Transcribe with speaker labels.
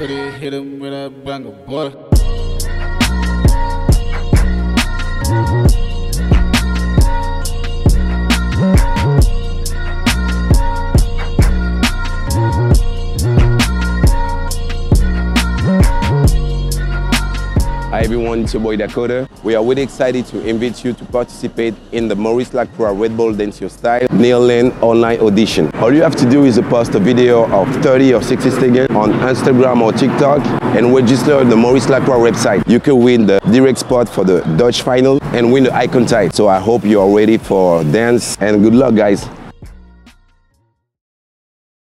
Speaker 1: It, hit him with a banger, boy.
Speaker 2: Hi everyone, it's your boy Dakota. We are really excited to invite you to participate in the Maurice Lacroix Red Bull Dance Your Style Neil Lane online audition. All you have to do is post a video of 30 or 60 seconds on Instagram or TikTok and register on the Maurice Lacroix website. You can win the direct spot for the Dutch final and win the AIKON tag. So I hope you are ready for dance and good luck guys.